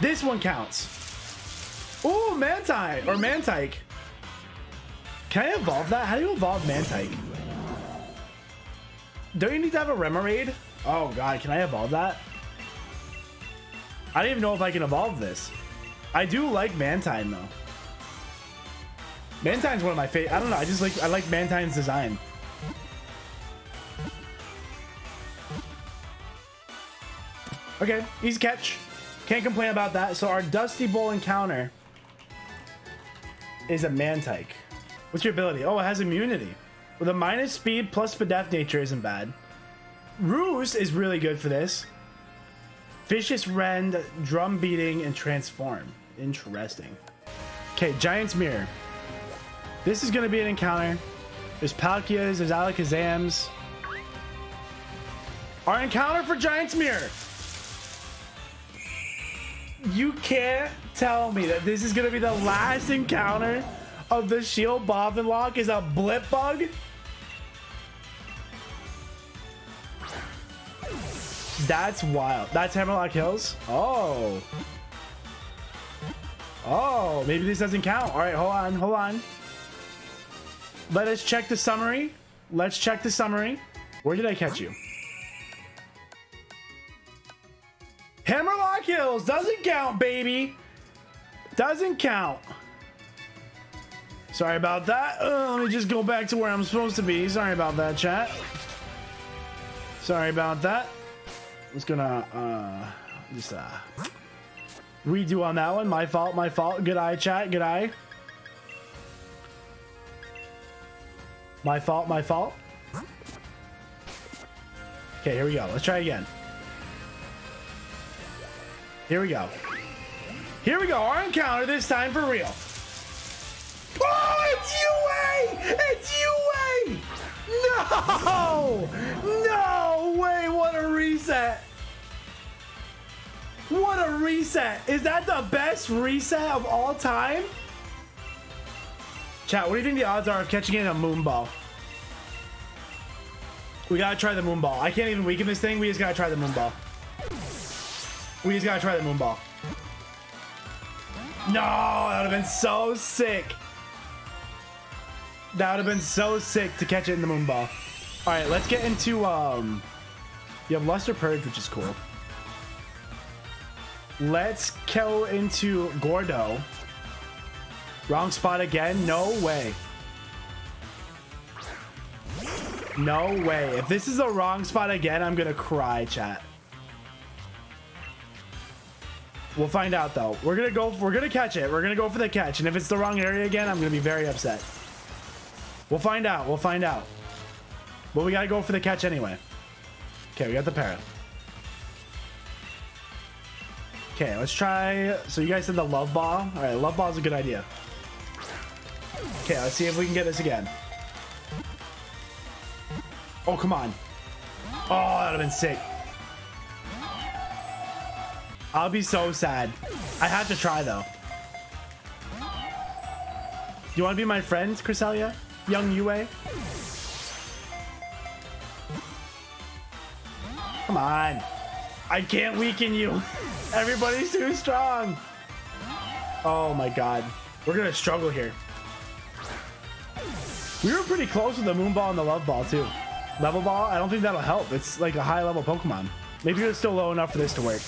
This one counts. Ooh, Mantine or Mantyke. Can I evolve that? How do you evolve Mantyke? Don't you need to have a Remoraid? Oh god, can I evolve that? I don't even know if I can evolve this. I do like Mantine though. Mantine's one of my favorite. I don't know. I just like I like Mantine's design. Okay, easy catch. Can't complain about that. So our Dusty Bowl encounter is a Mantyke. What's your ability? Oh, it has immunity. With a minus speed plus Spadef nature isn't bad. Roost is really good for this. Vicious Rend, Drum Beating, and Transform. Interesting. Okay, Giant's Mirror. This is going to be an encounter. There's Palkias, there's Alakazams. Our encounter for Giant's Mirror. You can't tell me that this is to be the last encounter of the Shield Boffinlocke is a Blipbug? That's wild. That's Hammerlocke Hills? Oh. Oh, maybe this doesn't count. All right, hold on, hold on. Let us check the summary. Let's check the summary. Where did I catch you? Hammerlocke Hills doesn't count, baby. Doesn't count. Sorry about that. Uh, let me just go back to where I'm supposed to be. Sorry about that, chat. Sorry about that. I'm just gonna uh, just uh, redo on that one. My fault, my fault. Good eye, chat. Good eye. My fault, my fault. Okay, here we go. Let's try again. Here we go. Here we go. Our encounter this time for real. Oh, it's UA! It's UA! No! No way! What a reset! What a reset! Is that the best reset of all time? Chat, what do you think the odds are of catching in a moonball? We gotta try the moonball. I can't even weaken this thing. We just gotta try the moonball. We just gotta try the moonball. No, that would have been so sick. That would have been so sick to catch it in the moonball. All right, let's get into, um, you have Luster Purge, which is cool. Let's go into Gordo. Wrong spot again? No way. No way. If this is a wrong spot again, I'm gonna cry, chat. We'll find out though. We're gonna go. We're gonna catch it. We're gonna go for the catch. And if it's the wrong area again, I'm gonna be very upset. We'll find out. We'll find out. But we gotta go for the catch anyway. Okay, we got the parrot. Okay, let's try. So you guys said the love ball. All right, love ball is a good idea. Okay, let's see if we can get this again. Oh, come on. Oh, that would have been sick. I'll be so sad. I had to try though. You want to be my friend, Cresselia? Young Yue? Come on. I can't weaken you. Everybody's too strong. Oh my god. We're gonna struggle here. We were pretty close with the moon ball and the love ball too. Level ball, I don't think that'll help. It's like a high level Pokemon. Maybe it's still low enough for this to work.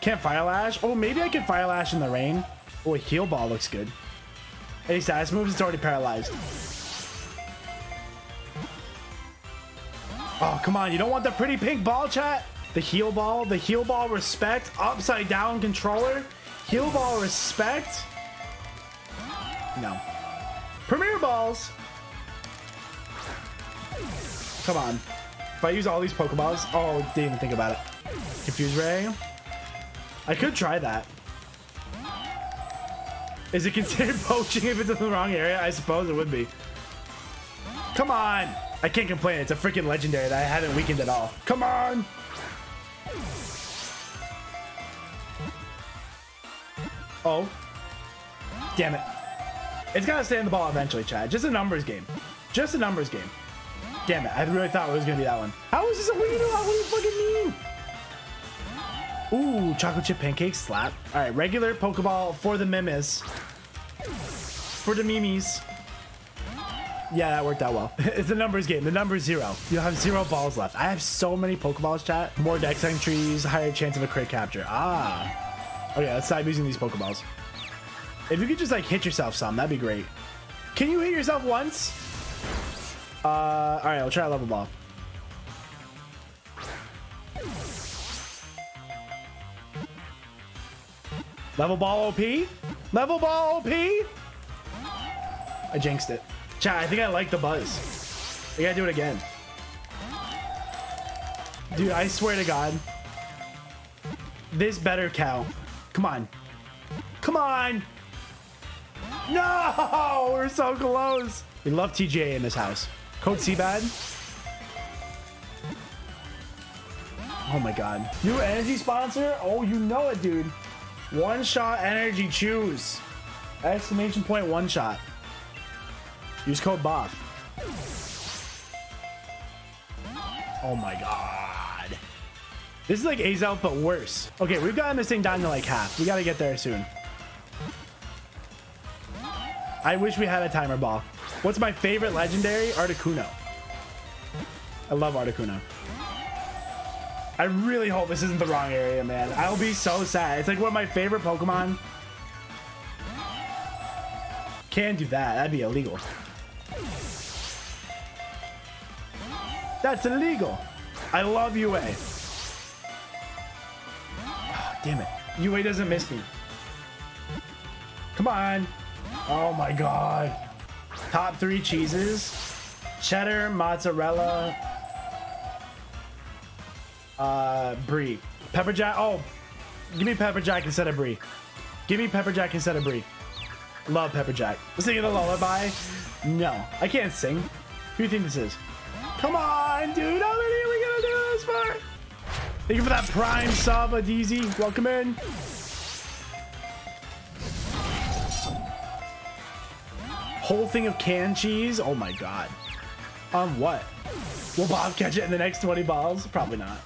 Can't Fire Lash. Oh, maybe I can Fire Lash in the rain. Oh, Heal Ball looks good. Any status moves, it's already paralyzed. Oh, come on. You don't want the pretty pink ball, chat? The Heal Ball. The Heal Ball respect. Upside down controller. Heal Ball respect. No. Premier Balls. Come on. If I use all these Pokeballs. Oh, didn't even think about it. Confuse Ray. I could try that. Is it considered poaching if it's in the wrong area? I suppose it would be. Come on. I can't complain. It's a freaking legendary that I haven't weakened at all. Come on. Oh. Damn it. It's got to stay in the ball eventually, Chad. Just a numbers game. Just a numbers game. Damn it. I really thought it was going to be that one. How is this a wiener? What do you fucking mean? Ooh, chocolate chip pancake slap. All right, regular Pokeball for the Mimis. For the Mimis. Yeah, that worked out well. it's a numbers game. The number's zero. You'll have zero balls left. I have so many Pokeballs, chat. More dex entries, higher chance of a crit capture. Ah. Okay, let's stop using these Pokeballs. If you could just like hit yourself some, that'd be great. Can you hit yourself once? Uh, all right, I'll try a level ball. Level ball OP? Level ball OP? I jinxed it. Chat, I think I like the buzz. I gotta do it again. Dude, I swear to God. This better count. Come on. Come on. No! We're so close. We love TGA in this house. Code Seabad. Oh my god. New energy sponsor? Oh, you know it, dude. One shot energy chews. Exclamation point one shot. Use code BOFF. Oh my god. This is like Azel, but worse. Okay, we've gotten this thing down to like half. We gotta get there soon. I wish we had a timer ball. What's my favorite legendary? Articuno. I love Articuno. I really hope this isn't the wrong area, man. I'll be so sad. It's like one of my favorite Pokemon. Can't do that. That'd be illegal. That's illegal. I love UA. Oh, ah, damn it. UA doesn't miss me. Come on. Oh my god. Top three cheeses. Cheddar, mozzarella, uh, brie. Pepper jack. Oh, give me pepper jack instead of brie. Give me pepper jack instead of brie. Love pepper jack. Singing the lullaby. No, I can't sing. Who do you think this is? Come on, dude. How many are we gonna do this for? Thank you for that prime sub, Adizi. Welcome in. Whole thing of canned cheese. Oh my god. On what? Will Bob catch it in the next 20 balls? Probably not.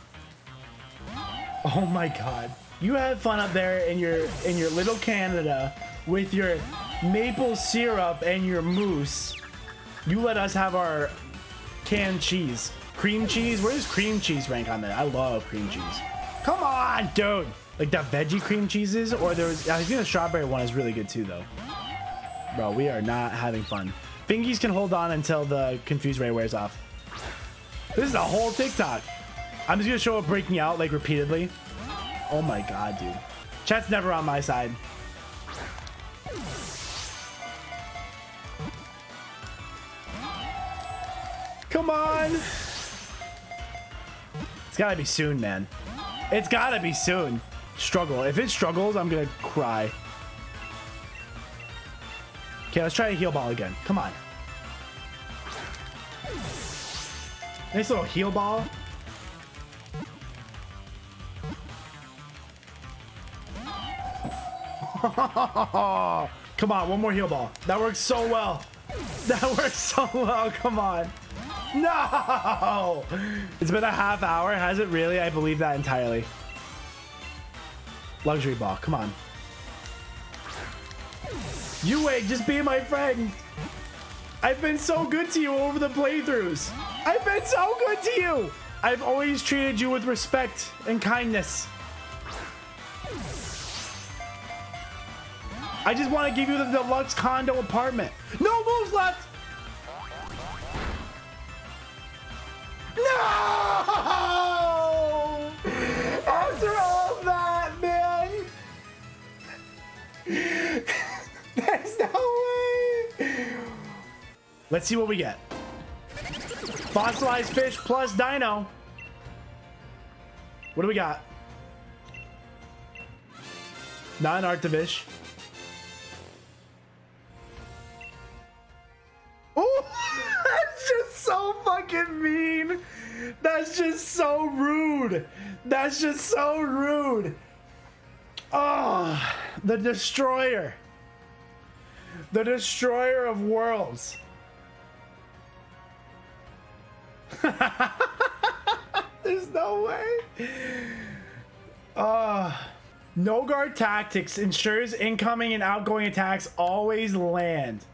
Oh my god. You have fun up there in your in your little Canada with your maple syrup and your mousse. You let us have our canned cheese. Cream cheese? Where does cream cheese rank on that? I love cream cheese. Come on, dude. Like that veggie cream cheeses, or there was I think the strawberry one is really good too though. Bro, we are not having fun. Fingies can hold on until the confused ray wears off. This is a whole TikTok. I'm just gonna show it breaking out like repeatedly. Oh my god, dude. Chat's never on my side. Come on. It's gotta be soon, man. It's gotta be soon. Struggle. If it struggles, I'm gonna cry. Okay, let's try a heal ball again. Come on. Nice little heal ball. Come on, one more heal ball. That works so well. That works so well. Come on. No! It's been a half hour. Has it really? I believe that entirely. Luxury ball. Come on. You wait. Just be my friend. I've been so good to you over the playthroughs. I've been so good to you. I've always treated you with respect and kindness. I just want to give you the deluxe condo apartment. No moves left. No! After all that, man. There's no way. Let's see what we get. Fossilized fish plus dino. What do we got? Not an Arctovish. Oh, that's just so fucking mean. That's just so rude. That's just so rude. Oh, the destroyer. The destroyer of worlds. There's no way. Uh, no guard tactics ensures incoming and outgoing attacks always land.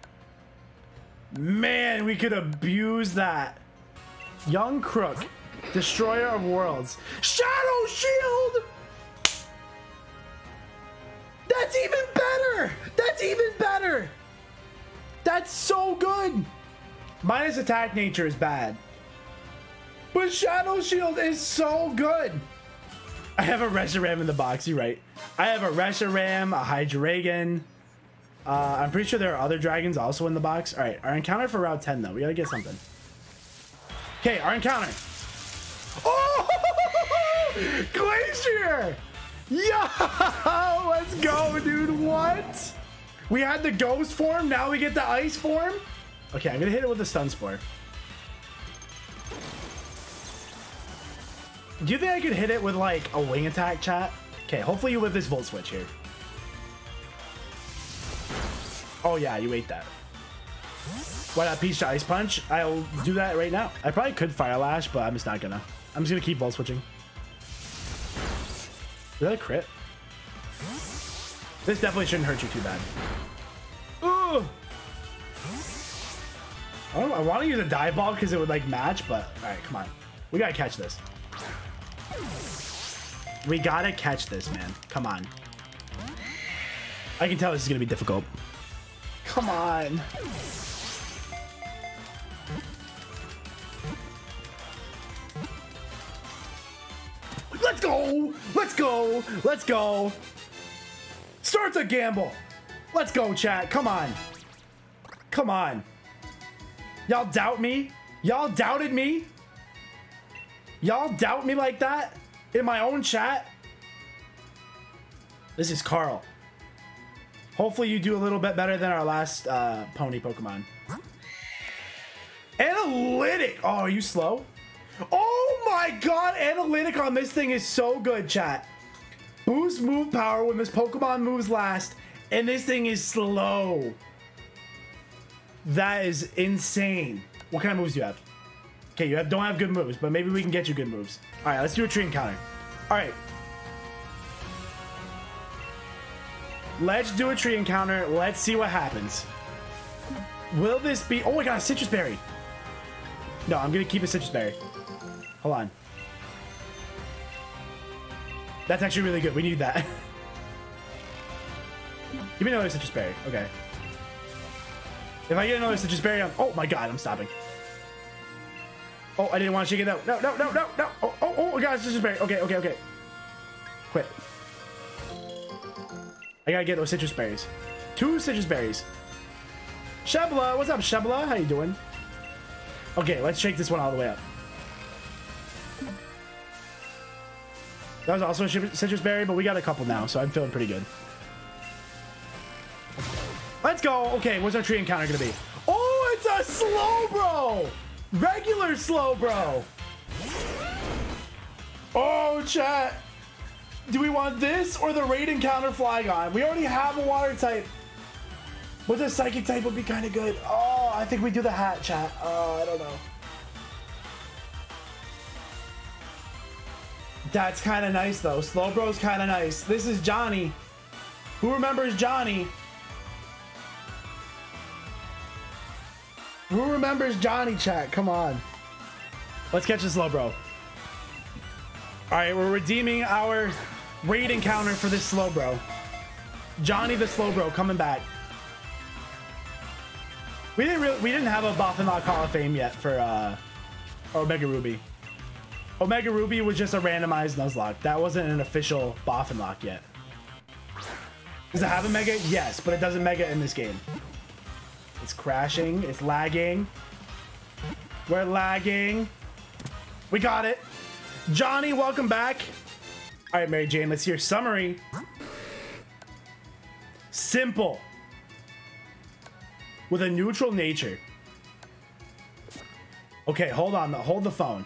Man, we could abuse that. Young Crook, Destroyer of Worlds. Shadow Shield! That's even better! That's even better! That's so good! Minus attack nature is bad. But Shadow Shield is so good! I have a Reshiram in the box, you're right. I have a Reshiram, a Hydreigon. Uh, I'm pretty sure there are other dragons also in the box. All right, our encounter for Route 10, though. We gotta get something. Okay, our encounter. Oh! Glastrier! Yo! Let's go, dude. What? We had the ghost form, now we get the ice form? Okay, I'm gonna hit it with a stun spore. Do you think I could hit it with like a wing attack, chat? Okay, hopefully you with this volt switch here. Oh yeah, you ate that. Why not Peach to Ice Punch? I'll do that right now. I probably could Fire Lash, but I'm just not gonna. I'm just gonna keep Volt Switching. Is that a crit? This definitely shouldn't hurt you too bad. Ooh! I, I want to use a dive ball because it would like match, but all right, come on. We gotta catch this. We gotta catch this, man. Come on. I can tell this is gonna be difficult. Come on. Let's go! Let's go! Let's go! Start the gamble! Let's go, chat. Come on. Come on. Y'all doubt me? Y'all doubted me? Y'all doubt me like that? In my own chat? This is Carl. Hopefully you do a little bit better than our last uh, pony Pokemon. Analytic! Oh, are you slow? Oh my god, analytic on this thing is so good, chat. Boost move power when this Pokemon moves last, and this thing is slow. That is insane. What kind of moves do you have? Okay, you have, don't have good moves, but maybe we can get you good moves. All right, let's do a tree encounter. All right. Let's do a tree encounter. Let's see what happens. Will this be... Oh, my God, Sitrus berry. No, I'm going to keep a Sitrus berry. Hold on. That's actually really good. We need that. Give me another Sitrus berry. Okay. If I get another Sitrus berry, I'm... Oh my god, I'm stopping. Oh, I didn't want to shake it out. No, no, no, no, no. Oh, oh, oh, I got a Sitrus berry. Okay, okay, okay. Quit. I gotta get those Sitrus berries. Two Sitrus berries. Shebla, what's up, Shebla? How you doing? Okay, let's shake this one all the way up. That was also a citrus berry, but we got a couple now, so I'm feeling pretty good. Let's go. Okay, what's our tree encounter gonna be? Oh, it's a Slowbro! Regular Slowbro! Oh, chat. Do we want this or the raid encounter Flygon? We already have a water type. But the psychic type would be kind of good. Oh, I think we do the hat chat. Oh, I don't know. That's kind of nice though. Slowbro's kind of nice. This is Johnny. Who remembers Johnny? Who remembers Johnny chat? Come on. Let's catch a Slowbro. All right, we're redeeming our raid encounter for this Slowbro. Johnny the Slowbro coming back. We didn't really, we didn't have a Boffinlocke Hall of Fame yet for uh, Omega Ruby. Omega Ruby was just a randomized Nuzlocke. That wasn't an official Boffinlocke yet. Does it have a Mega? Yes, but it doesn't Mega in this game. It's crashing. It's lagging. We're lagging. We got it. Johnny, welcome back. All right, Mary Jane, let's hear summary. Simple. With a neutral nature. Okay, hold on. Hold the phone.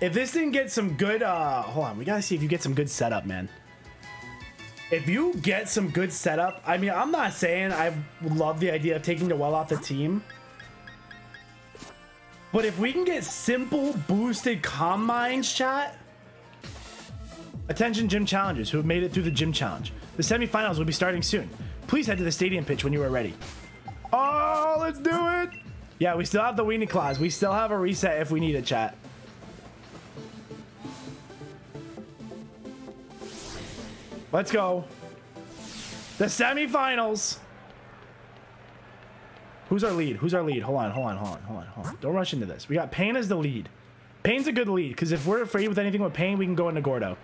If this didn't get some good, uh, hold on. We gotta see if you get some good setup, man. If you get some good setup, I mean, I'm not saying I love the idea of taking the well off the team. But if we can get simple boosted combines, chat, Attention gym challengers who have made it through the gym challenge. The semifinals will be starting soon. Please head to the stadium pitch when you are ready. Oh, let's do it! Yeah, we still have the weenie claws. We still have a reset if we need a chat. Let's go. The semifinals. Who's our lead? Who's our lead? Hold on, hold on, hold on, hold on, hold on. Don't rush into this. We got Pain as the lead. Pain's a good lead, because if we're afraid with anything with Pain, we can go into Gordo.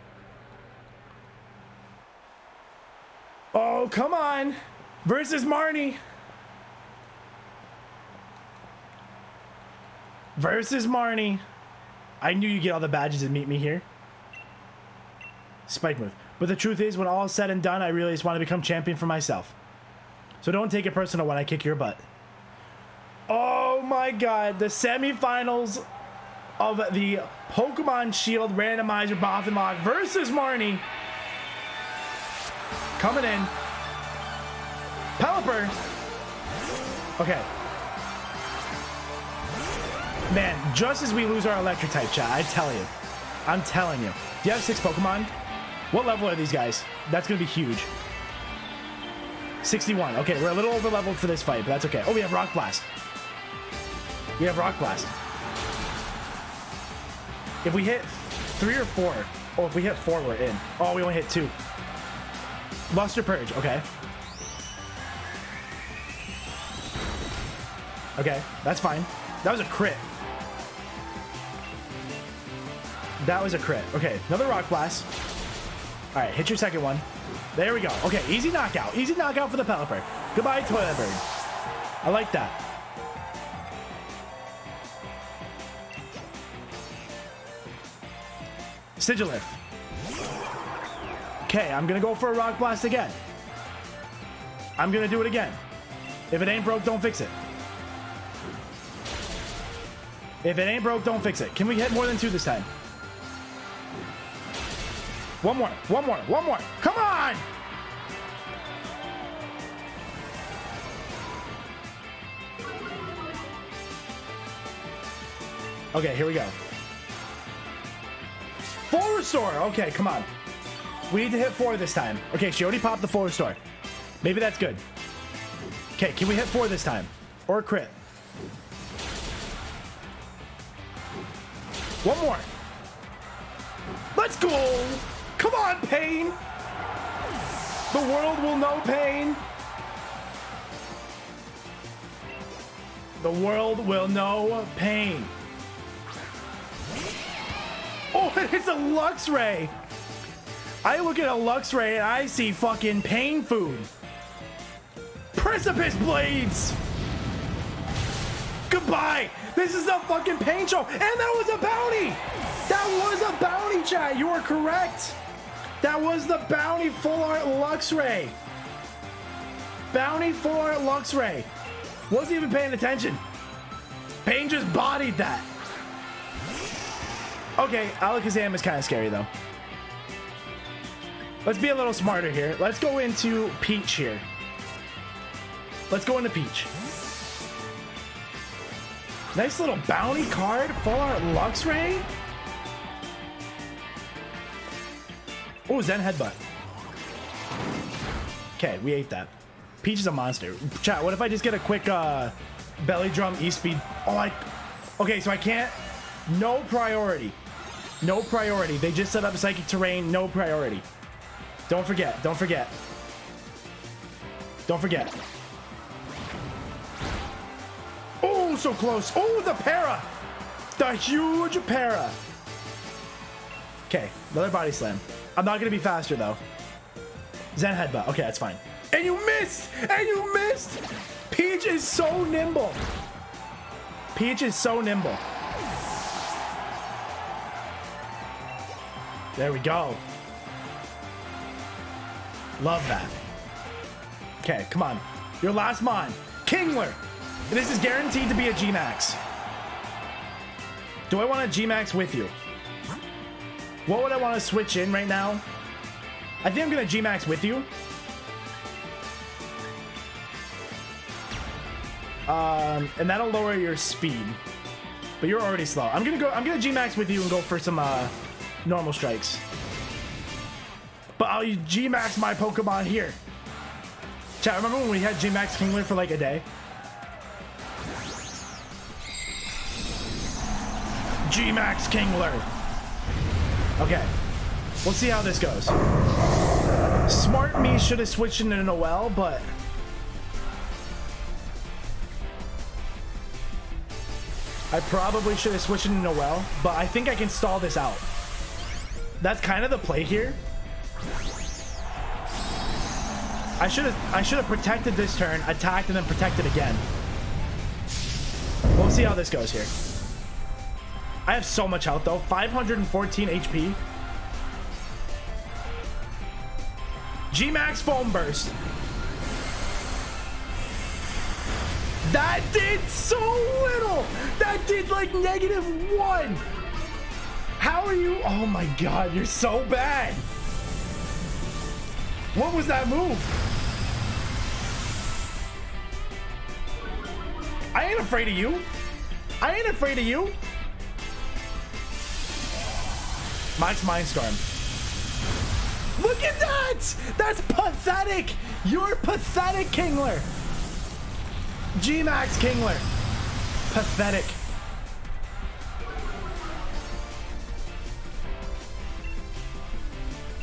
Oh, come on. Versus Marnie. Versus Marnie. I knew you'd get all the badges and meet me here. Spike move. But the truth is, when all is said and done, I really just want to become champion for myself. So don't take it personal when I kick your butt. Oh my god, the semifinals of the Pokemon Shield Randomizer Bothamog versus Marnie. Coming in. Pelipper. Okay. Man, just as we lose our electric type chat, I tell you. I'm telling you. Do you have six Pokemon? What level are these guys? That's going to be huge. 61. Okay, we're a little over leveled for this fight, but that's okay. Oh, we have Rock Blast. We have Rock Blast. If we hit three or four, oh, if we hit four, we're in. Oh, we only hit two. Luster Purge, okay. Okay, that's fine. That was a crit. That was a crit. Okay, another Rock Blast. All right, hit your second one. There we go. Okay, easy knockout. Easy knockout for the Pelipper. Goodbye, Toilet Bird. I like that. Sigilyph. Okay, I'm gonna go for a Rock Blast again. I'm gonna do it again. If it ain't broke, don't fix it. If it ain't broke, don't fix it. Can we hit more than two this time? One more, one more, one more. Come on! Okay, here we go. Full restore. Okay, come on. We need to hit four this time. Okay, she already popped the full restore. Maybe that's good. Okay, can we hit four this time? Or crit? One more. Let's go. Come on, pain. The world will know pain. The world will know pain. It's a Luxray. I look at a Luxray and I see fucking pain food. Precipice Blades. Goodbye. This is a fucking pain show. And that was a bounty. That was a bounty, chat. You are correct. That was the bounty full art Luxray. Bounty full art Luxray. Wasn't even paying attention. Pain just bodied that. Okay, Alakazam is kind of scary though. Let's be a little smarter here. Let's go into Peach here. Let's go into Peach. Nice little bounty card. Art Luxray. Oh, Zen Headbutt. Okay, we ate that. Peach is a monster. Chat, what if I just get a quick uh, belly drum E-speed? Oh, I... Okay, so I can't... No priority. No priority. They just set up Psychic Terrain. No priority. Don't forget. Don't forget. Don't forget. Oh, so close. Oh, the para. The huge para. Okay, another body slam. I'm not going to be faster, though. Zen headbutt. Okay, that's fine. And you missed! And you missed! Peach is so nimble. Peach is so nimble. There we go. Love that. Okay, come on. Your last mon. Kingler. This is guaranteed to be a G-Max. Do I want a G-Max with you? What would I want to switch in right now? I think I'm going to G-Max with you. Um, and that'll lower your speed. But you're already slow. I'm gonna go. I'm gonna G-Max with you and go for some uh, normal strikes. but I'll G-Max my Pokemon here. Chat, remember when we had G-Max Kingler for like a day? G-Max Kingler. Okay. We'll see how this goes. Smart me should have switched into Noel, but... I probably should have switched into Noel, but I think I can stall this out. That's kind of the play here. I should have I should have protected this turn, attacked, and then protected again. We'll see how this goes here. I have so much health though. 514 HP. G-Max Foam Burst. That did so little. That did like negative one. How are you? Oh my god, you're so bad. What was that move? I ain't afraid of you. I ain't afraid of you. Max Mindstorm. Look at that! That's pathetic! You're pathetic, Kingler! G-Max Kingler. Pathetic.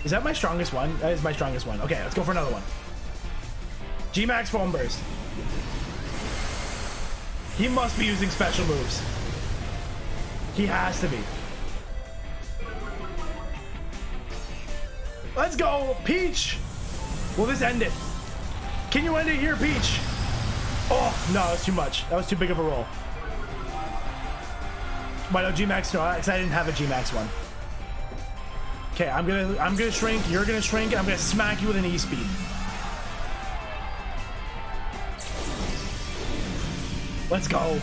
Is that my strongest one? That is my strongest one. Okay, let's go for another one. G-Max Foam Burst. He must be using special moves. He has to be. Let's go, Peach! Will this end it? Can you end it here, Peach? Oh, no, that's too much. That was too big of a roll. Why no G-Max? No, because I didn't have a G-Max one. Okay, I'm gonna I'm gonna shrink, you're gonna shrink, I'm gonna smack you with an E-Speed. Let's go.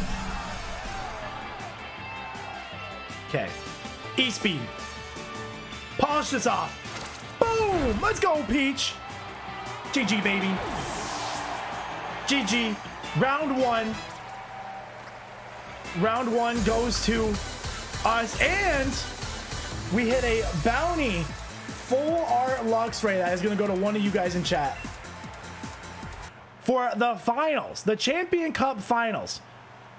Okay. E-Speed. Polish this off. Boom! Let's go, Peach! GG, baby. GG. Round one. Round one goes to us, and we hit a bounty full art Luxray that is going to go to one of you guys in chat for the finals, the Champion Cup finals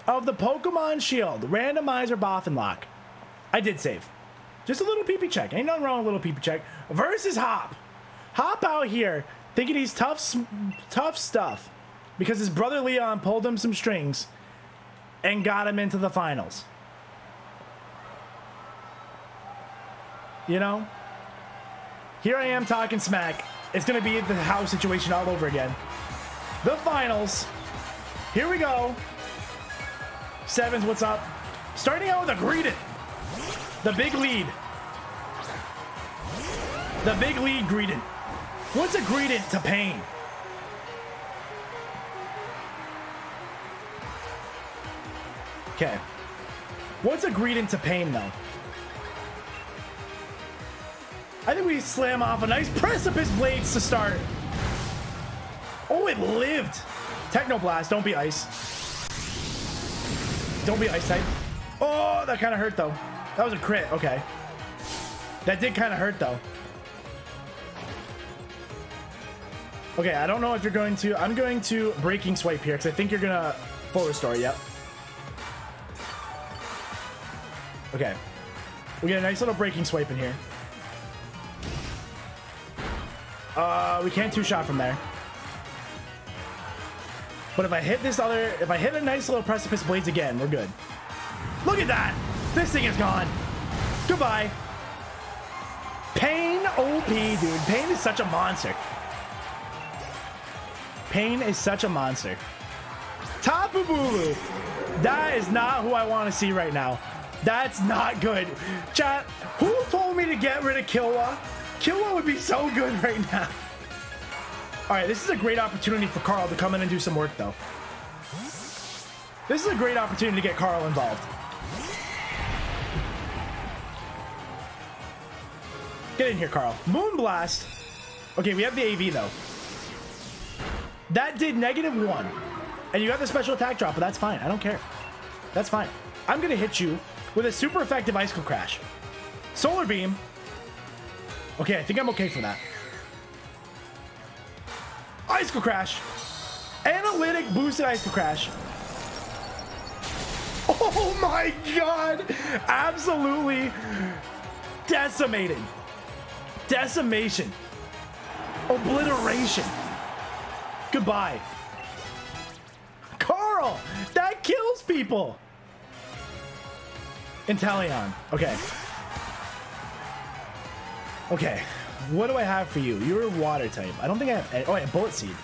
of the Pokemon Shield randomizer Boffinlocke. I did save. Just a little peepee check. Ain't nothing wrong with a little peepee check. Versus Hop. Hop out here thinking he's tough, tough stuff because his brother Leon pulled him some strings and got him into the finals. You know? Here I am talking smack. It's going to be the house situation all over again. The finals. Here we go. Sevens, what's up? Starting out with a Greedent. The big lead. The big lead Greedent. What's a Greedent to Pain? Okay. What's a Greedent to Pain, though? I think we slam off a nice Precipice Blades to start. Oh, it lived. Technoblast, don't be ice. Don't be ice type. Oh, that kind of hurt, though. That was a crit. Okay. That did kind of hurt, though. Okay, I don't know if you're going to... I'm going to Breaking Swipe here, because I think you're going to full restore. Yep. Okay. We get a nice little Breaking Swipe in here. Uh, we can't two-shot from there. But if I hit this other... If I hit a nice little Precipice Blades again, we're good. Look at that! This thing is gone. Goodbye. Pain OP, dude. Pain is such a monster. Pain is such a monster. Tapu Bulu. That is not who I want to see right now. That's not good. Chat, who told me to get rid of Killua? Killua would be so good right now. All right, this is a great opportunity for Carl to come in and do some work, though. This is a great opportunity to get Carl involved. Get in here, Carl. Moonblast. Okay, we have the AV, though. That did negative one. And you have the special attack drop, but that's fine. I don't care. That's fine. I'm going to hit you with a super effective Icicle Crash. Solar Beam. Okay, I think I'm okay for that. Icicle Crash. Analytic boosted Icicle Crash. Oh my god! Absolutely decimated. Decimation. Obliteration. Goodbye. Carl! That kills people! Inteleon. Okay. Okay. What do I have for you? You're a water type. I don't think I have... Oh, yeah, Bullet Seed.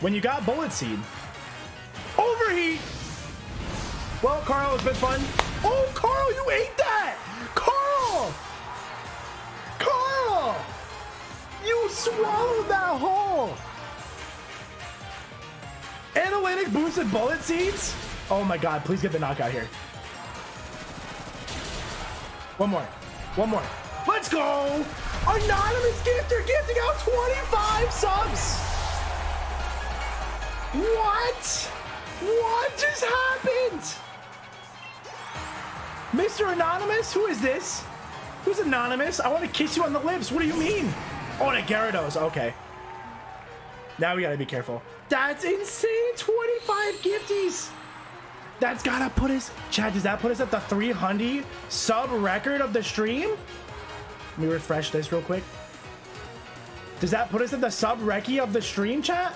When you got Bullet Seed... Overheat! Well, Carl, it's been fun. Oh, Carl, you ate that! Carl! Carl! You swallowed that whole! Analytic boosted bullet seeds? Oh my god, please get the knockout here. One more. One more. Let's go! Anonymous gifter gifting out 25 subs! What? What just happened? Mr. Anonymous, who is this? Who's Anonymous? I want to kiss you on the lips. What do you mean? Oh, the Gyarados. Okay. Now we gotta be careful. That's insane. 25 gifties. That's gotta put us, Chad, does that put us at the 300 sub record of the stream? Let me refresh this real quick. Does that put us at the sub recce of the stream, chat?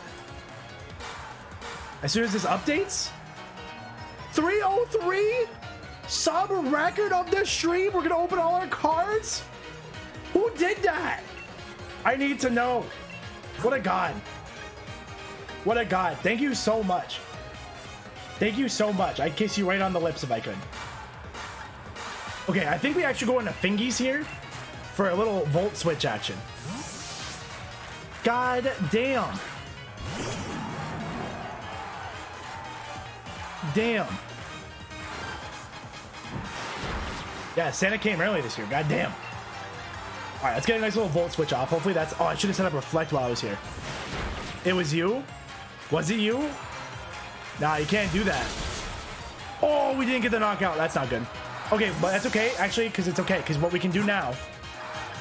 As soon as this updates? 303 sub record of the stream? We're gonna open all our cards? Who did that? I need to know. What a god. What a god. Thank you so much. Thank you so much. I'd kiss you right on the lips if I could. Okay, I think we actually go into fingies here for a little volt switch action. God damn. Damn. Yeah, Santa came early this year. God damn. All right, let's get a nice little volt switch off. Hopefully that's... Oh, I should have set up reflect while I was here. It was you? Was it you? Nah, you can't do that. Oh, we didn't get the knockout. That's not good. Okay, but that's okay, actually, because it's okay. Because what we can do now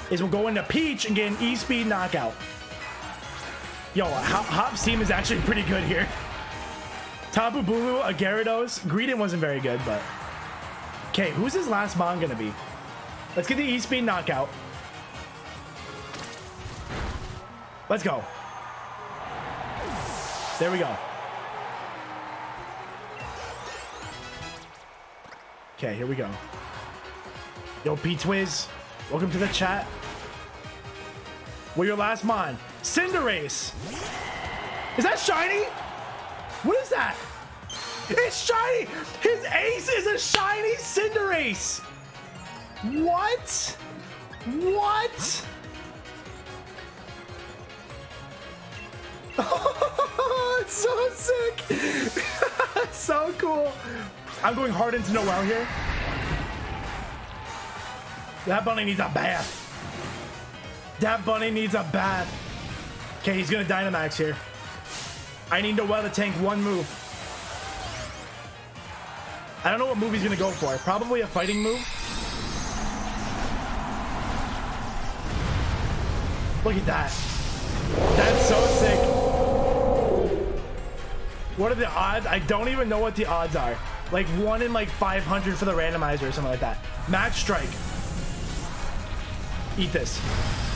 is we'll go into Peach and get an E-Speed knockout. Yo, Hop's team is actually pretty good here. Tapu Bulu, a Gyarados. Greedent wasn't very good, but... Okay, who's his last Mon gonna be? Let's get the E-Speed knockout. Let's go. There we go. Okay, here we go. Yo, P-Twiz, welcome to the chat. What your last mon? Cinderace. Is that shiny? What is that? It's shiny! His ace is a shiny Cinderace! What? What? Oh, it's so sick! so cool! I'm going hard into Noel here. That bunny needs a bath. That bunny needs a bath. Okay, he's gonna Dynamax here. I need to tank one move. I don't know what move he's gonna go for. Probably a fighting move. Look at that. That's so sick. What are the odds? I don't even know what the odds are. Like one in like 500 for the randomizer or something like that. Match strike. Eat this.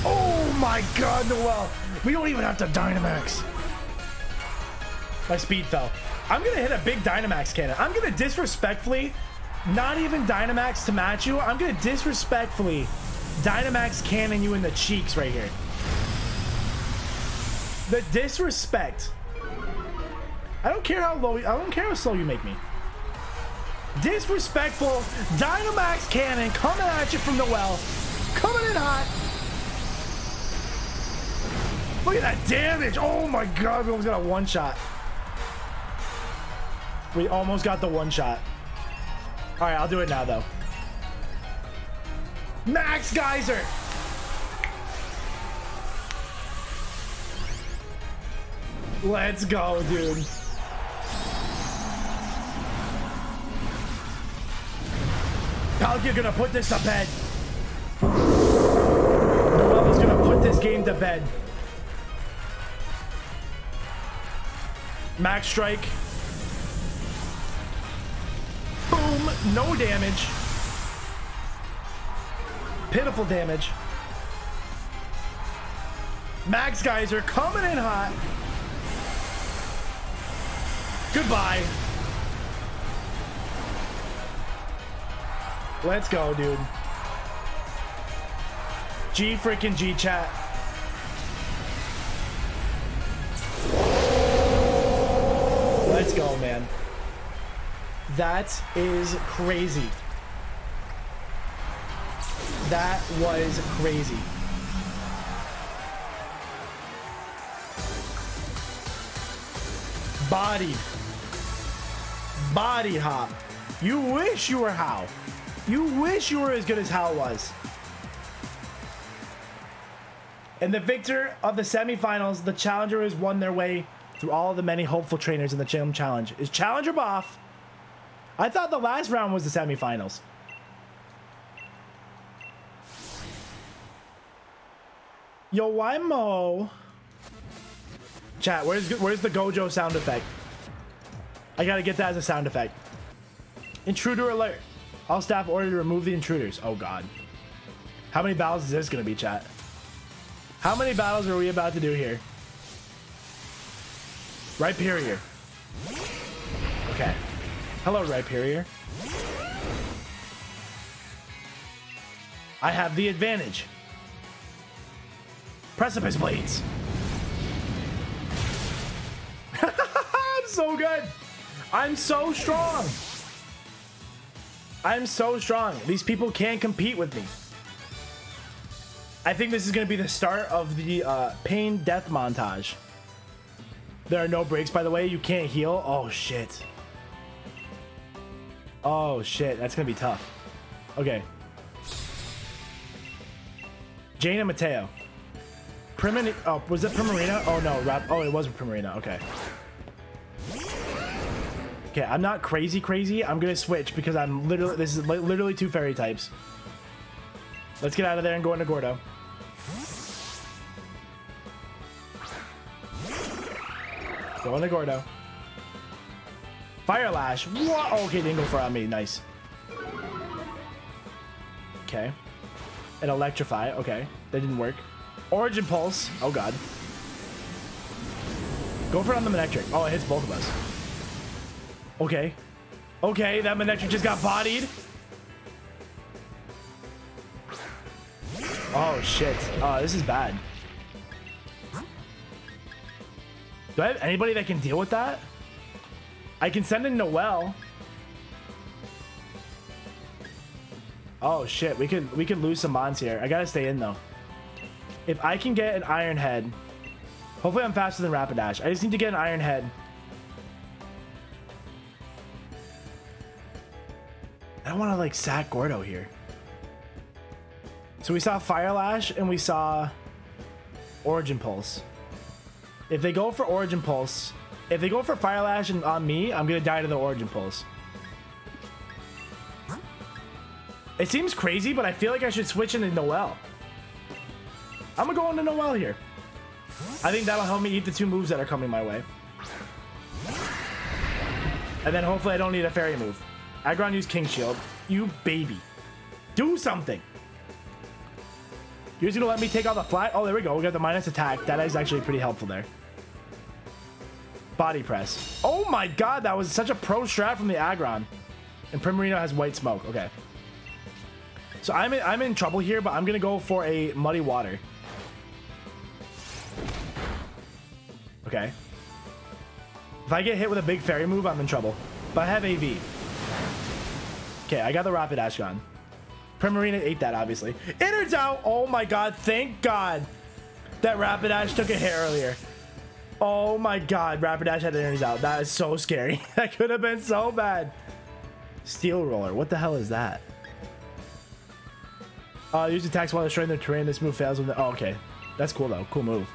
Oh my god, Noel. We don't even have to Dynamax. My speed fell. I'm gonna hit a big Dynamax cannon. I'm gonna disrespectfully, not even Dynamax to match you. I'm gonna disrespectfully Dynamax cannon you in the cheeks right here. The disrespect. I don't care how low, I don't care how slow you make me. Disrespectful Dynamax cannon coming at you from the well. Coming in hot. Look at that damage. Oh my god, we almost got a one shot. We almost got the one shot. All right, I'll do it now though. Max Geyser. Let's go, dude. Palkia gonna put this to bed. Noel is gonna put this game to bed. Max strike. Boom. No damage. Pitiful damage. Max Geyser coming in hot. Goodbye. Let's go, dude. G freaking G chat. Let's go, man. That is crazy. That was crazy. Body. Body hop. You wish you were Hao. You wish you were as good as Hao was. And the victor of the semifinals, the challenger has won their way through all the many hopeful trainers in the Gym Challenge. Is Challenger Boff? I thought the last round was the semifinals. Yo, why Mo? Chat, where's where's the Gojo sound effect? I gotta get that as a sound effect. Intruder alert. All staff ordered to remove the intruders. Oh god. How many battles is this gonna be, chat? How many battles are we about to do here? Rhyperior. Okay. Hello, Rhyperior. I have the advantage. Precipice Blades. I'm so good. I'm so strong. I'm so strong. These people can't compete with me. I think this is going to be the start of the uh, pain death montage. There are no breaks, by the way. You can't heal. Oh, shit. Oh, shit. That's going to be tough. Okay. Jane and Mateo. Primin oh, was it Primarina? Oh, no. Rap oh, it was Primarina. Okay. Okay, I'm not crazy crazy. I'm gonna switch because I'm literally this is li literally two fairy types. Let's get out of there and go into Gordo. Go into Gordo. Fire Lash. What? Oh, okay, didn't go for on me. Nice. Okay. And Electrify. Okay, that didn't work. Origin Pulse. Oh god. Go for it on the Manectric. Oh, it hits both of us. Okay. Okay, that Manectric just got bodied. Oh, shit. Oh, this is bad. Do I have anybody that can deal with that? I can send in Noel. Oh shit, we could we could lose some mons here. I gotta stay in though. If I can get an Iron Head, hopefully I'm faster than Rapidash. I just need to get an Iron Head. I don't want to like sack Gordo here. So we saw Fire Lash and we saw Origin Pulse. If they go for Origin Pulse, if they go for Fire Lash and on me, I'm gonna die to the Origin Pulse. It seems crazy, but I feel like I should switch into Noel. I'm gonna go into Noel here. I think that'll help me eat the two moves that are coming my way. And then hopefully I don't need a fairy move. Aggron use King Shield. You baby. Do something. You're just gonna let me take out the flat? Oh, there we go. We got the minus attack. That is actually pretty helpful there. Body press. Oh my god, that was such a pro strat from the Aggron. And Primarina has white smoke. Okay. So I'm in, I'm in trouble here, but I'm gonna go for a muddy water. Okay. If I get hit with a big fairy move, I'm in trouble. But I have AV. Okay, I got the Rapidash gun. Primarina ate that, obviously. Innards out! Oh my god, thank god that Rapidash took a hit earlier. Oh my god, Rapidash had the innards out. That is so scary. that could have been so bad. Steel Roller, what the hell is that? Uh, use attacks while destroying the terrain. This move fails when the- Oh, okay. That's cool though. Cool move.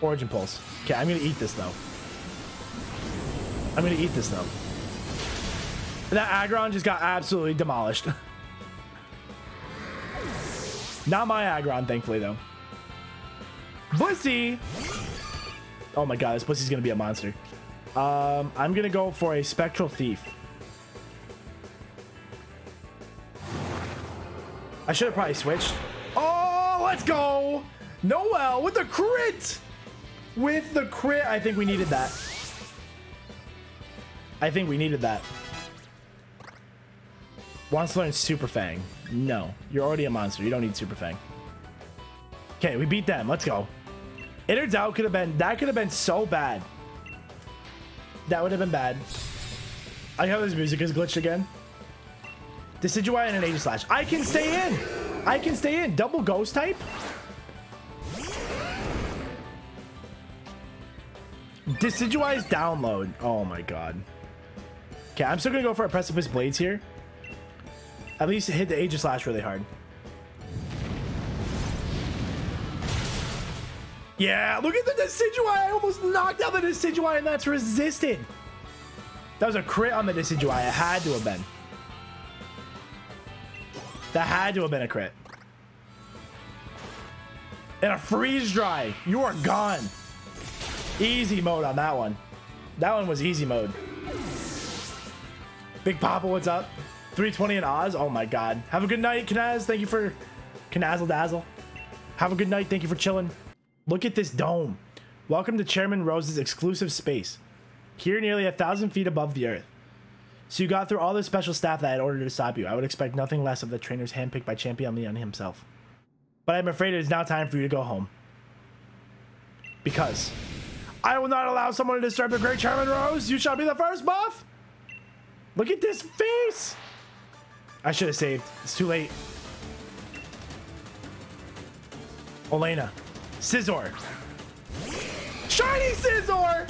Origin Pulse. Okay, I'm gonna eat this though. I'm gonna eat this though. That Aggron just got absolutely demolished. Not my Aggron, thankfully, though. Bussy! Oh my god, this pussy's gonna be a monster. Um, I'm gonna go for a Spectral Thief. I should have probably switched. Oh, let's go! Noel with the crit! With the crit, I think we needed that. I think we needed that. Wants to learn Super Fang. No, you're already a monster. You don't need Super Fang. Okay, we beat them. Let's go. Innards Out could have been... That could have been so bad. That would have been bad. I know this music is glitched again. Decidueye and an Aegislash. I can stay in. I can stay in. Double ghost type. Decidueye's download. Oh my god. Okay, I'm still gonna go for a Precipice Blades here. At least hit the Aegislash really hard. Yeah, look at the Decidueye. I almost knocked out the Decidueye and that's resisted. That was a crit on the Decidueye. It had to have been. That had to have been a crit. And a freeze dry. You are gone. Easy mode on that one. That one was easy mode. Big Papa, what's up? 320 in Oz. Oh my god. Have a good night, Kanaz. Thank you for Kanazzle Dazzle. Have a good night. Thank you for chilling. Look at this dome. Welcome to Chairman Rose's exclusive space. Here nearly a thousand feet above the earth. So you got through all the special staff that I had ordered to stop you. I would expect nothing less of the trainers handpicked by Champion Leon himself. But I'm afraid it is now time for you to go home. Because I will not allow someone to disturb the great Chairman Rose. You shall be the first buff. Look at this face. I should have saved. It's too late. Oleana. Scizor. Shiny Scizor!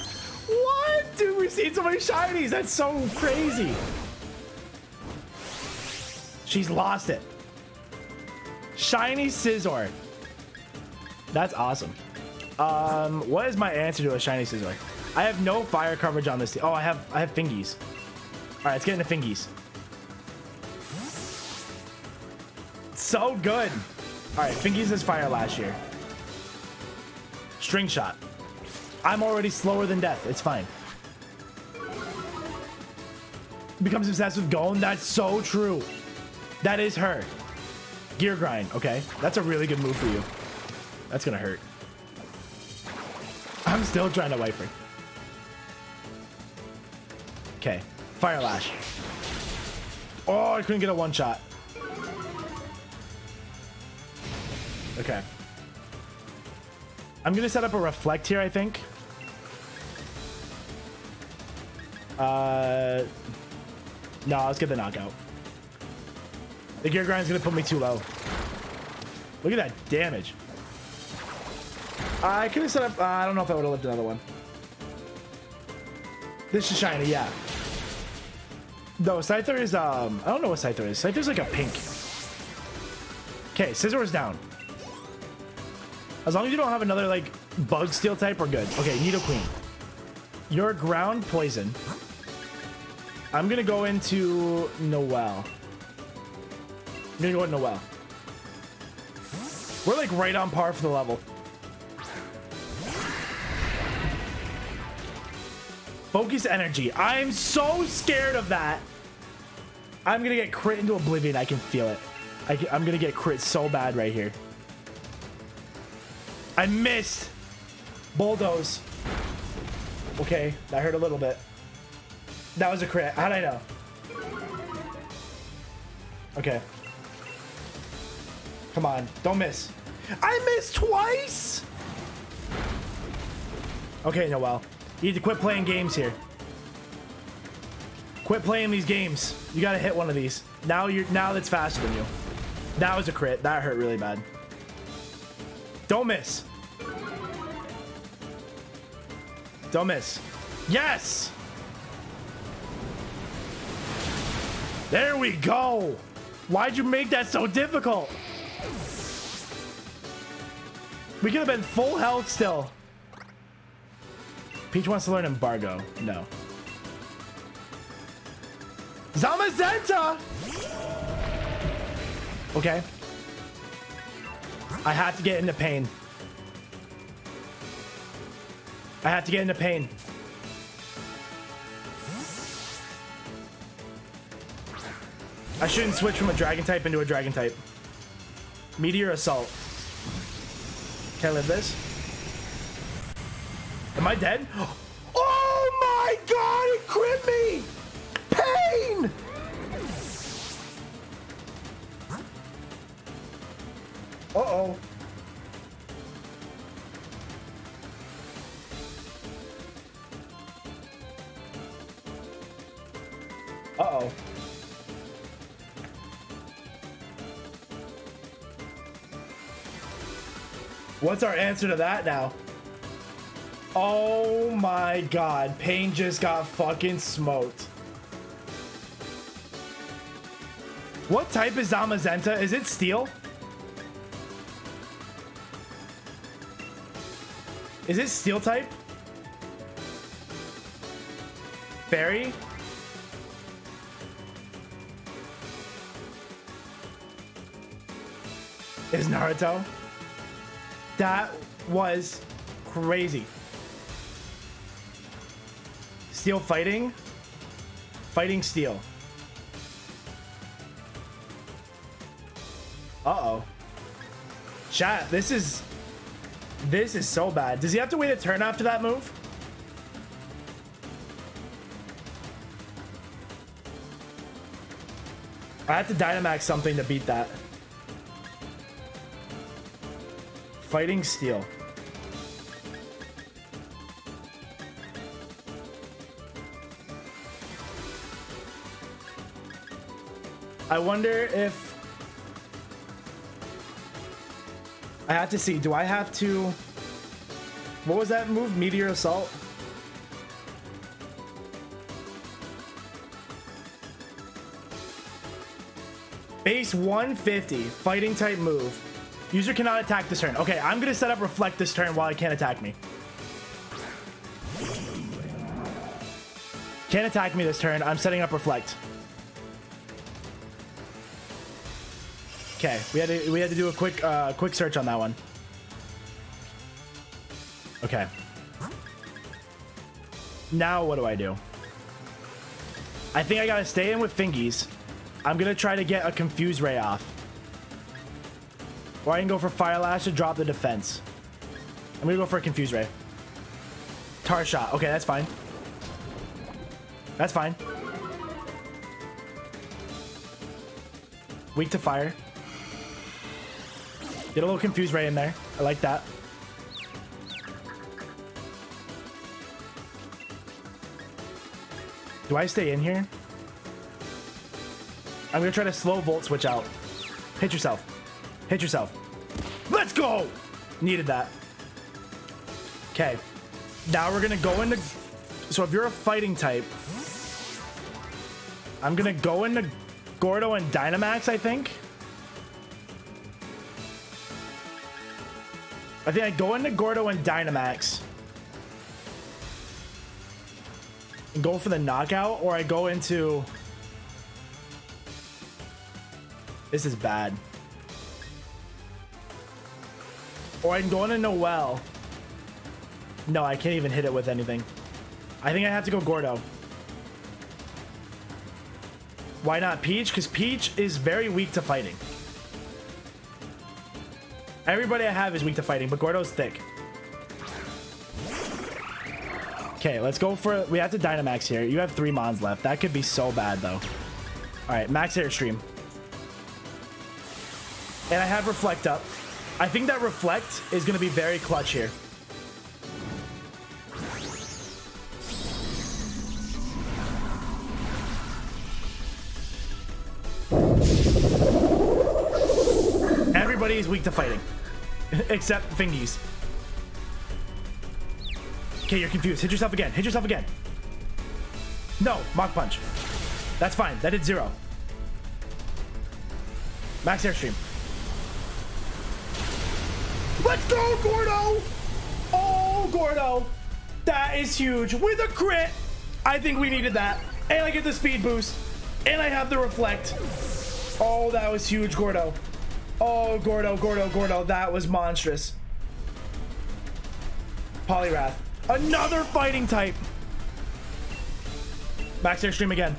What? Dude, we've seen so many shinies. That's so crazy. She's lost it. Shiny Scizor. That's awesome. Um, what is my answer to a shiny Scizor? I have no fire coverage on this team. Oh, I have I have fingies. All right, let's get into fingies. So good. All right, fingies is fire last year. String shot. I'm already slower than death. It's fine. Becomes obsessed with Gone. That's so true. That is her. Gear grind. Okay. That's a really good move for you. That's going to hurt. I'm still trying to wipe her. Okay. Fire Lash. Oh, I couldn't get a one shot. Okay. I'm gonna set up a reflect here, I think. Uh, no, let's get the knockout. The gear grind's gonna put me too low. Look at that damage. I could have set up. Uh, I don't know if I would have lived another one. This is shiny, yeah. No, Scyther is. Um, I don't know what Scyther is. Scyther's like a pink. Okay, Scizor is down. As long as you don't have another, like, bug steel type, we're good. Okay, Nidoqueen. Queen. Your ground poison. I'm gonna go into Noel. I'm gonna go into Noel. We're, like, right on par for the level. Focus energy. I'm so scared of that. I'm gonna get crit into oblivion. I can feel it. I am gonna get crit so bad right here. I missed. Bulldoze. Okay, that hurt a little bit. That was a crit. How'd I know? Okay. Come on, don't miss. I missed twice! Okay, Noel. You need to quit playing games here. Quit playing these games. You gotta hit one of these. Now you're now that's faster than you. That was a crit. That hurt really bad. Don't miss. Don't miss. Yes! There we go. Why'd you make that so difficult? We could have been full health still. Peach wants to learn embargo. No. Zamazenta! Okay. I have to get into pain. I have to get into pain. I shouldn't switch from a dragon type into a dragon type. Meteor assault. Can I live this? Am I dead? What's our answer to that now? Oh my god, Pain just got fucking smoked. What type is Zamazenta? Is it steel? Is it steel type? Fairy? Is Naruto? That was crazy. Steel fighting? Fighting steel. Uh-oh. Chat, this is... This is so bad. Does he have to wait a turn after that move? I have to Dynamax something to beat that. Fighting Steel. I wonder if... I have to see. Do I have to... What was that move? Meteor Assault? Base 150. Fighting type move. User cannot attack this turn. Okay, I'm to set up Reflect this turn while it can't attack me. Can't attack me this turn. I'm setting up Reflect. Okay, we had to we had to do a quick uh, quick search on that one. Okay. Now what do I do? I think I gotta stay in with Fingies. I'm gonna try to get a Confuse Ray off. Or I can go for Fire Lash to drop the defense. I'm gonna go for a Confuse Ray. Tar Shot. Okay, that's fine. That's fine. Weak to fire. Get a little confused right in there. I like that. Do I stay in here? I'm gonna try to slow volt switch out. Hit yourself. Hit yourself. Let's go! Needed that. Okay. Now we're gonna go into... So if you're a fighting type... I'm gonna go into Gordo and Dynamax, I think. I think I go into Gordo and Dynamax. And go for the knockout, or I go into... This is bad. Or I can go into Noel. No, I can't even hit it with anything. I think I have to go Gordo. Why not Peach? Because Peach is very weak to fighting. Everybody I have is weak to fighting, but Gordo's thick. Okay, let's go for... We have to Dynamax here. You have three Mons left. That could be so bad, though. All right, Max Airstream. And I have Reflect up. I think that Reflect is going to be very clutch here. Everybody is weak to fighting. Except Fingies. Okay, you're confused. Hit yourself again. Hit yourself again. No, Mach Punch. That's fine. That did zero. Max Airstream. Let's go, Gordo! Oh, Gordo. That is huge. With a crit. I think we needed that. And I get the speed boost. And I have the reflect. Oh, that was huge, Gordo. Oh, Gordo, Gordo, Gordo. That was monstrous. Poliwrath. Another fighting type. Max Airstream again.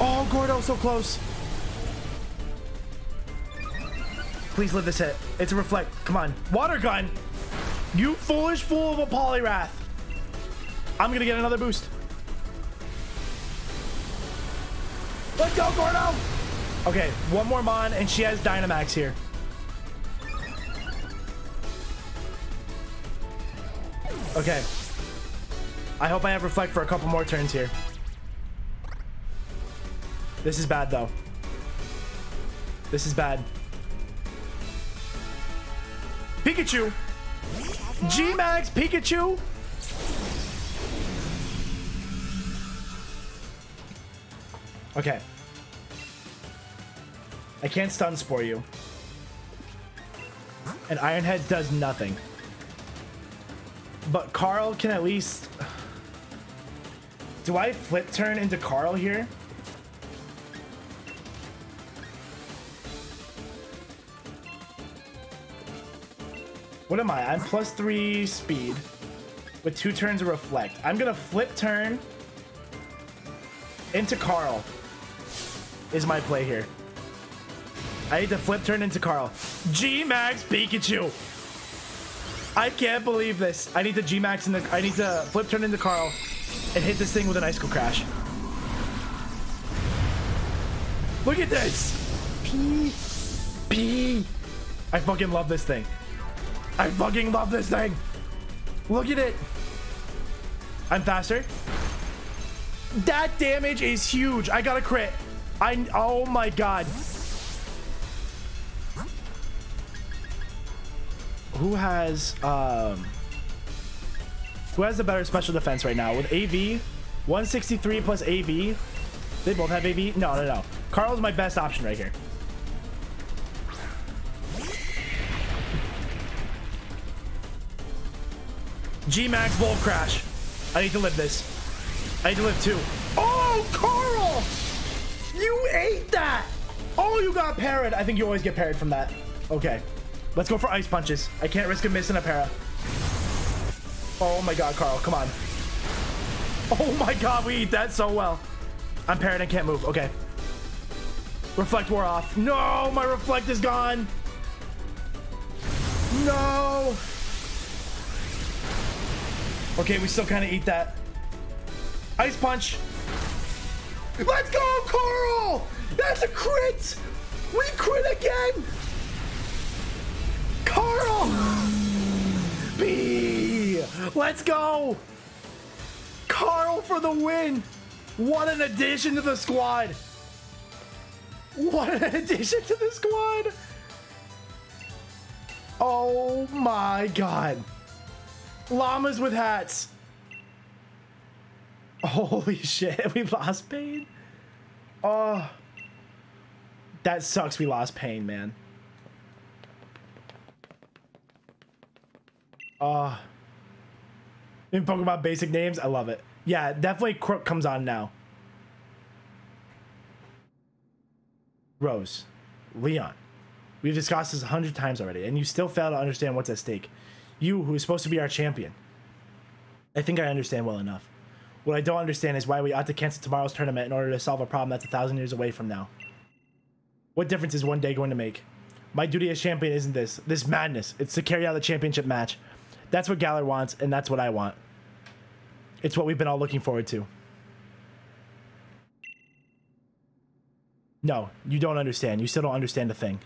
Oh, Gordo, so close. Please live this hit. It's a reflect. Come on. Water gun. You foolish fool of a Poliwrath. I'm going to get another boost. Let's go, Gordo. Okay, one more Mon, and she has Dynamax here. Okay. I hope I have Reflect for a couple more turns here. This is bad, though. This is bad. Pikachu! G-Max Pikachu! Okay. I can't stun spore you. And Iron Head does nothing. But Carl can at least... Do I flip turn into Carl here? What am I? I'm plus three speed with two turns of reflect. I'm gonna flip turn into Carl is my play here. I need to flip turn into Carl. G-Max Pikachu. I can't believe this. I need to G-Max in the I need to flip turn into Carl and hit this thing with an icicle crash. Look at this. P P I fucking love this thing. I fucking love this thing. Look at it. I'm faster. That damage is huge. I got a crit. I, oh my God. Who has, um, who has the better special defense right now? With AV, 163 plus AV. They both have AV? No, no, no. Carl's my best option right here. G-Max Volt Crash. I need to live this. I need to live too. Oh, Carl! You ate that! Oh, you got parried. I think you always get parried from that. Okay. Let's go for ice punches. I can't risk a miss in a para. Oh my god, Carl. Come on. Oh my god, we eat that so well. I'm parried and can't move. Okay. Reflect wore off. No, my reflect is gone. No. Okay, we still kind of eat that. Ice punch. Let's go, Carl! That's a crit! We crit again! Carl! B! Let's go! Carl for the win! What an addition to the squad! What an addition to the squad! Oh my god. Llamas with hats. Holy shit, we lost pain. Oh. That sucks we lost pain, man. Oh. In Pokemon basic names, I love it. Yeah, definitely Crook comes on now. Rose. Leon. We've discussed this a hundred times already, and you still fail to understand what's at stake. You, who is supposed to be our champion. I think I understand well enough. What I don't understand is why we ought to cancel tomorrow's tournament in order to solve a problem that's a thousand years away from now. What difference is one day going to make? My duty as champion isn't this. This madness. It's to carry out the championship match. That's what Galar wants, and that's what I want. It's what we've been all looking forward to. No, you don't understand. You still don't understand a thing.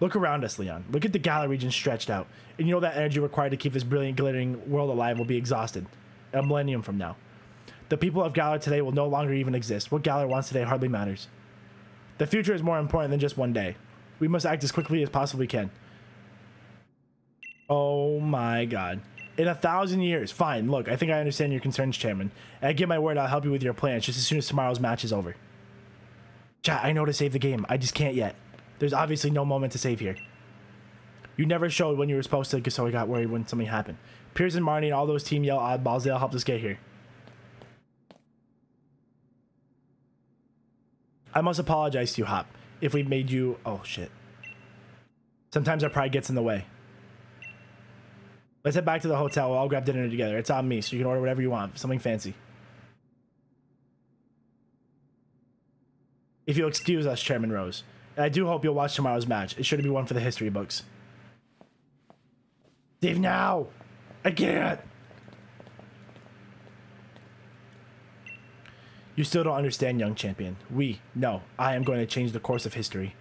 Look around us, Leon. Look at the Galar region stretched out. And you know that energy required to keep this brilliant, glittering world alive will be exhausted. A millennium from now. The people of Galar today will no longer even exist. What Galar wants today hardly matters. The future is more important than just one day. We must act as quickly as possibly can. Oh my god. In a thousand years. Fine, look, I think I understand your concerns, Chairman. I give my word I'll help you with your plans just as soon as tomorrow's match is over. Chat, I know to save the game. I just can't yet. There's obviously no moment to save here. You never showed when you were supposed to, so I got worried when something happened. Piers and Marnie and all those Team Yell oddballs, they all helped us get here. I must apologize to you, Hop, if we made you... Oh, shit. Sometimes our pride gets in the way. Let's head back to the hotel. We'll all grab dinner together. It's on me, so you can order whatever you want. Something fancy. If you'll excuse us, Chairman Rose. And I do hope you'll watch tomorrow's match. It should be one for the history books. Dave, now! I can't! You still don't understand, young champion. We, no, I am going to change the course of history.